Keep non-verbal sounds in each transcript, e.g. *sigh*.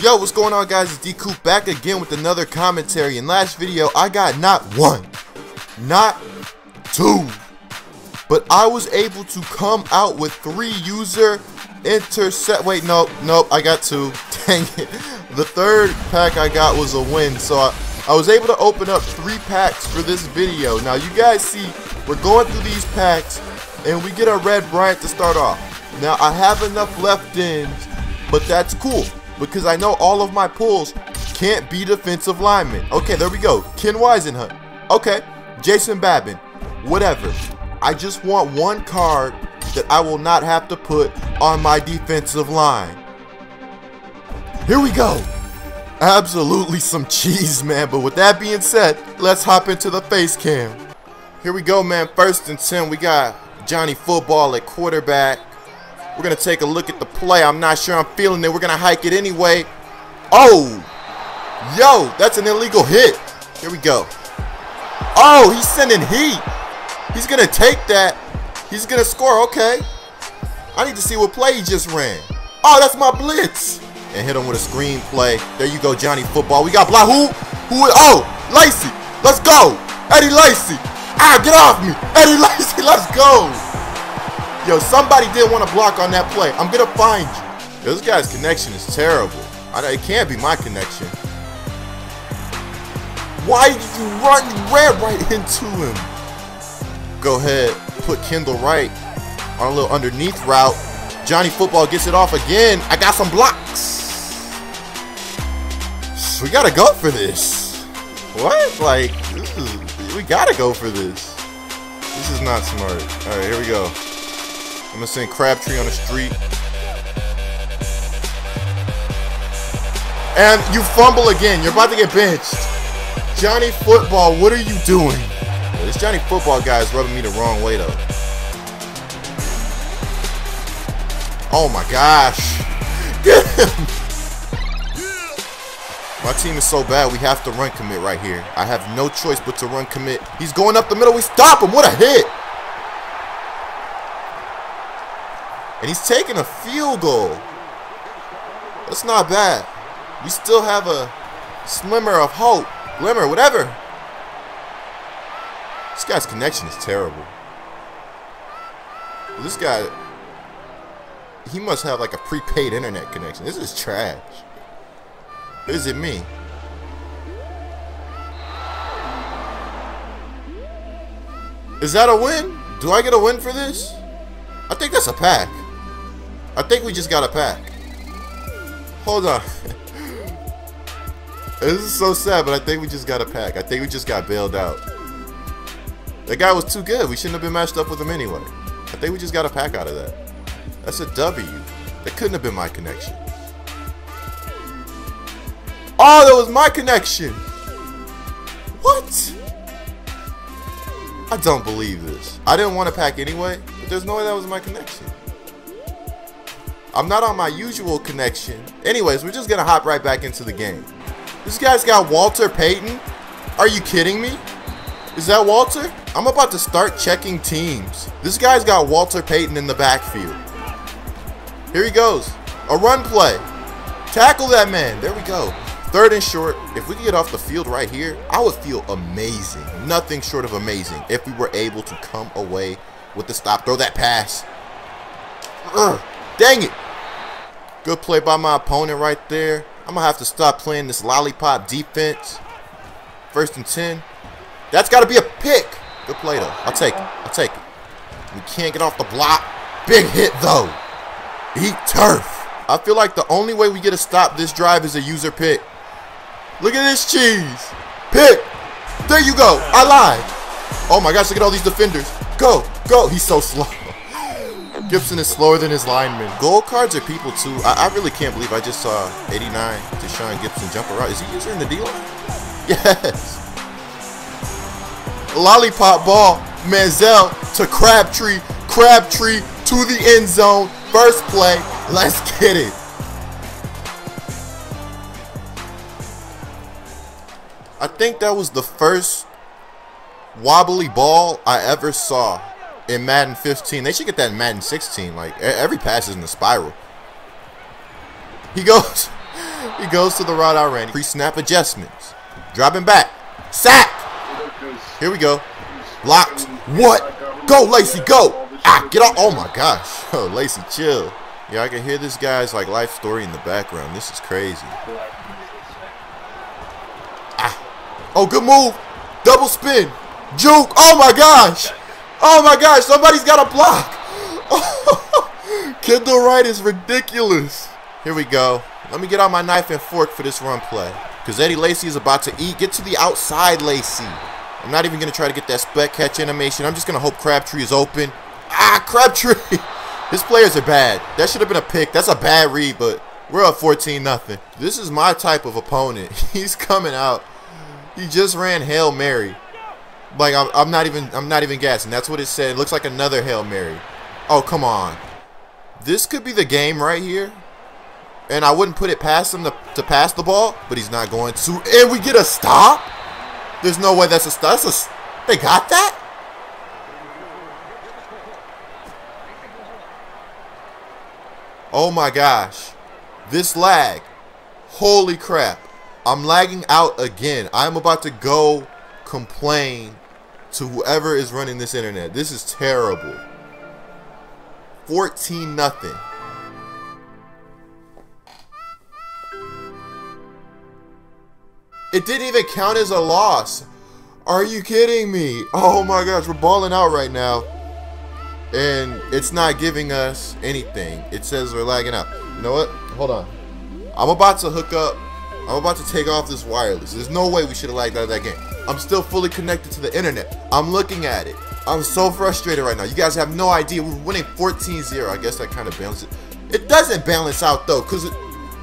Yo, what's going on guys? It's D-Coop back again with another commentary. In last video, I got not one, not two, but I was able to come out with three user intercept. Wait, nope, nope, I got two. *laughs* Dang it. The third pack I got was a win, so I, I was able to open up three packs for this video. Now, you guys see, we're going through these packs, and we get a red Bryant to start off. Now, I have enough left in, but that's cool because I know all of my pulls can't be defensive linemen. Okay, there we go. Ken Whisenhunt. Okay, Jason Babin. Whatever. I just want one card that I will not have to put on my defensive line. Here we go. Absolutely some cheese, man. But with that being said, let's hop into the face cam. Here we go, man. First and 10, we got Johnny Football at quarterback. We're going to take a look at the play. I'm not sure I'm feeling it. We're going to hike it anyway. Oh! Yo, that's an illegal hit. Here we go. Oh, he's sending heat. He's going to take that. He's going to score. Okay. I need to see what play he just ran. Oh, that's my blitz. And hit him with a screen play. There you go, Johnny Football. We got Blah. Who? Who? Oh, Lacy. Let's go. Eddie Lacy. Ah, get off me. Eddie Lacy, *laughs* let's go. Yo, somebody did want to block on that play. I'm going to find you. Yo, this guy's connection is terrible. I, it can't be my connection. Why did you run? You ran right into him. Go ahead. Put Kendall right on a little underneath route. Johnny Football gets it off again. I got some blocks. We got to go for this. What? Like, is, we got to go for this. This is not smart. All right, here we go. I'm gonna send Crabtree on the street. And you fumble again. You're about to get benched. Johnny Football, what are you doing? This Johnny Football guy is rubbing me the wrong way, though. Oh my gosh. *laughs* Get him. My team is so bad, we have to run commit right here. I have no choice but to run commit. He's going up the middle. We stop him. What a hit. And he's taking a field goal. That's not bad. We still have a slimmer of hope. Glimmer, whatever. This guy's connection is terrible. This guy, he must have like a prepaid internet connection. This is trash. Is it me? Is that a win? Do I get a win for this? I think that's a pack. I think we just got a pack. Hold on. *laughs* this is so sad, but I think we just got a pack. I think we just got bailed out. That guy was too good. We shouldn't have been matched up with him anyway. I think we just got a pack out of that. That's a W. That couldn't have been my connection. Oh, that was my connection. What? I don't believe this. I didn't want to pack anyway, but there's no way that was my connection. I'm not on my usual connection. Anyways, we're just going to hop right back into the game. This guy's got Walter Payton. Are you kidding me? Is that Walter? I'm about to start checking teams. This guy's got Walter Payton in the backfield. Here he goes. A run play. Tackle that man. There we go. Third and short, if we could get off the field right here, I would feel amazing. Nothing short of amazing if we were able to come away with the stop. Throw that pass. Dang it. Good play by my opponent right there. I'm going to have to stop playing this lollipop defense. First and 10. That's got to be a pick. Good play, though. I'll take it. I'll take it. We can't get off the block. Big hit, though. Eat turf. I feel like the only way we get to stop this drive is a user pick. Look at this cheese. Pick. There you go. I lied. Oh my gosh, look at all these defenders. Go, go. He's so slow. Gibson is slower than his lineman. Gold cards are people too. I, I really can't believe I just saw 89 Deshaun Gibson jump around. Is he using the D-line? *laughs* Yes. Lollipop ball. Manziel to Crabtree. Crabtree to the end zone. First play. Let's get it. I think that was the first wobbly ball I ever saw in Madden 15. They should get that in Madden 16. Like every pass is in the spiral. He goes, *laughs* he goes to the route I ran. Pre-snap adjustments. Dropping back. Sack. Here we go. Locked. What? Go, Lacy, go. Ah, get off. Oh, my gosh. *laughs* Oh, Lacy, chill. Yeah, I can hear this guy's like life story in the background. This is crazy. Ah. Oh, good move. Double spin. Juke. Oh, my gosh. Oh, my gosh. Somebody's got a block. *laughs* Kendall Wright is ridiculous. Here we go. Let me get out my knife and fork for this run play. Because Eddie Lacy is about to eat. Get to the outside, Lacy. I'm not even going to try to get that spec catch animation. I'm just going to hope Crabtree is open. Ah, Crabtree. *laughs* His players are bad. That should have been a pick. That's a bad read, but we're up 14 nothing. This is my type of opponent. *laughs* He's coming out. He just ran Hail Mary. Like I'm, I'm not even I'm not even guessing. That's what it said. It looks like another Hail Mary. Oh, come on. This could be the game right here. And I wouldn't put it past him to, to pass the ball, but he's not going to. And we get a stop? There's no way that's a stop. That's a, they got that? Oh my gosh. This lag. Holy crap. I'm lagging out again. I'm about to go complain to whoever is running this internet. This is terrible. 14 nothing. It didn't even count as a loss. Are you kidding me? Oh my gosh, we're balling out right now. And it's not giving us anything. It says we're lagging out. You know what? Hold on. I'm about to hook up. I'm about to take off this wireless. There's no way we should have lagged out of that game. I'm still fully connected to the internet. I'm looking at it. I'm so frustrated right now. You guys have no idea. We're winning 14-0. I guess that kind of balances it. It doesn't balance out, though, because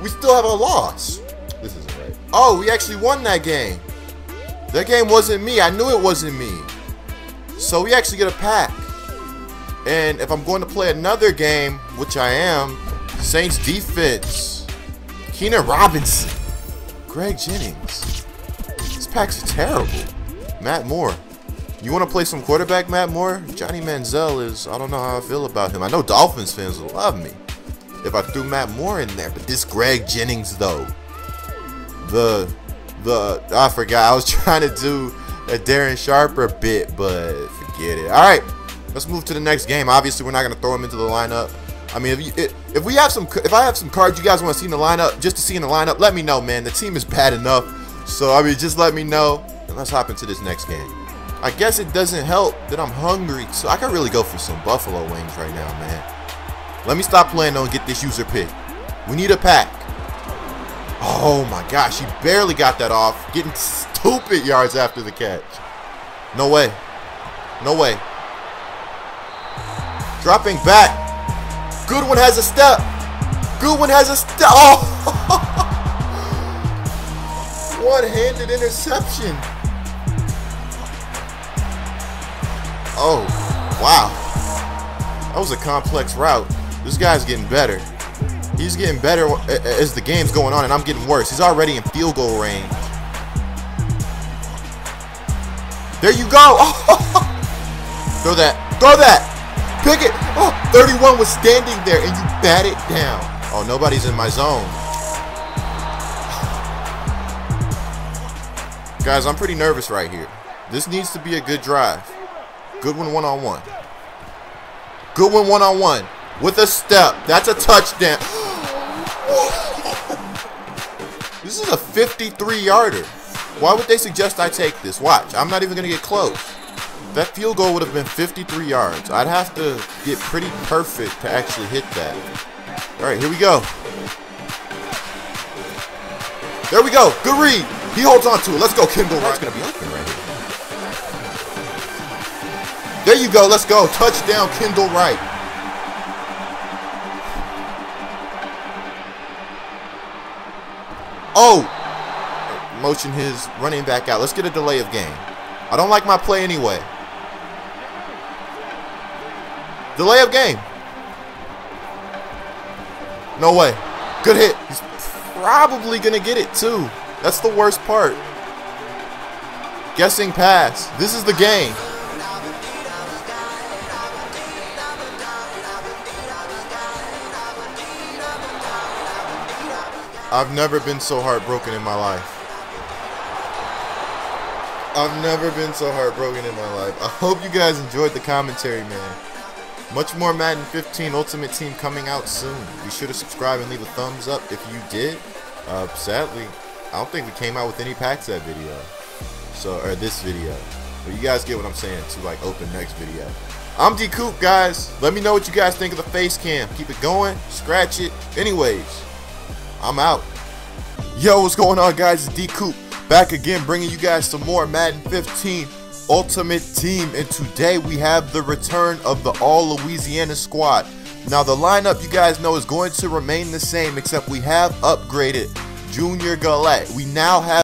we still have a loss. This isn't right. Oh, we actually won that game. That game wasn't me. I knew it wasn't me. So we actually get a pack. And if I'm going to play another game, which I am, Saints defense, Keenan Robinson, Greg Jennings. These packs are terrible. Matt Moore. You want to play some quarterback, Matt Moore? Johnny Manziel is, I don't know how I feel about him. I know Dolphins fans will love me if I threw Matt Moore in there. But this Greg Jennings, though. The, the, I forgot. I was *laughs* trying to do a Darren Sharper bit, but forget it. All right, let's move to the next game. Obviously, we're not going to throw him into the lineup. I mean, if, you, if we have some, if I have some cards you guys want to see in the lineup, just to see in the lineup, let me know, man. The team is bad enough. So, I mean, just let me know. And let's hop into this next game. I guess it doesn't help that I'm hungry, so I can really go for some buffalo wings right now, man. Let me stop playing on get this user pick. We need a pack. Oh my gosh, he barely got that off. Getting stupid yards after the catch. No way. No way. Dropping back. Goodwin has a step. Goodwin has a step. Oh! *laughs* One-handed interception. Oh, wow. That was a complex route. This guy's getting better. He's getting better as the game's going on, and I'm getting worse. He's already in field goal range. There you go. *laughs* Throw that. Throw that. Pick it. Oh, 31 was standing there, and you bat it down. Oh, nobody's in my zone. Guys, I'm pretty nervous right here. This needs to be a good drive. Goodwin one, one-on-one. Goodwin one-on-one. With a step. That's a touchdown. *gasps* this is a 53-yarder. Why would they suggest I take this? Watch. I'm not even going to get close. That field goal would have been 53 yards. I'd have to get pretty perfect to actually hit that. All right, here we go. There we go. Good read. He holds on to it. Let's go, Kendall. That's going to be open right here. There you go. Let's go. Touchdown, Kendall Wright. Oh! Motion his running back out. Let's get a delay of game. I don't like my play anyway. Delay of game. No way. Good hit. He's probably going to get it too. That's the worst part. Guessing pass. This is the game. I've never been so heartbroken in my life. I've never been so heartbroken in my life. I hope you guys enjoyed the commentary, man. Much more Madden 15 Ultimate Team coming out soon. Be sure to subscribe and leave a thumbs up if you did. Uh, sadly, I don't think we came out with any packs that video. So, or this video. But you guys get what I'm saying to like open next video. I'm D Coop, guys. Let me know what you guys think of the face cam. Keep it going, scratch it. Anyways, I'm out. Yo, what's going on, guys? It's D Coop back again, bringing you guys some more Madden 15 Ultimate Team. And today we have the return of the All Louisiana squad. Now, the lineup you guys know is going to remain the same, except we have upgraded Junior Galette. We now have